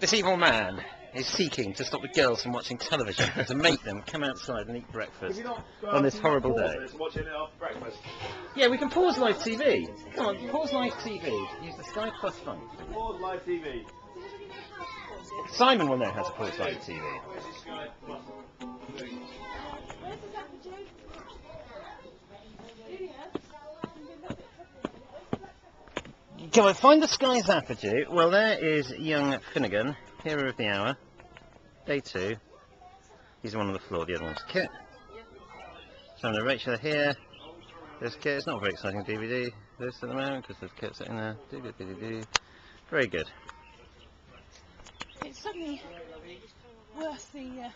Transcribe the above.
This evil man is seeking to stop the girls from watching television and to make them come outside and eat breakfast on this horrible day. Watching it after breakfast. Yeah, we can pause live TV. Come on, pause live TV. Use the Sky Plus function. Pause live TV. Simon will know how to pause live TV. Come on, find the Sky's Zapper, Well, there is young Finnegan, hero of the hour. Day two. He's the one on the floor, the other one's Kit. Simon and Rachel are here. There's Kit. It's not a very exciting DVD, this at the moment, because there's Kit sitting there. Do, do, do, do, do. Very good. It's suddenly worth the uh,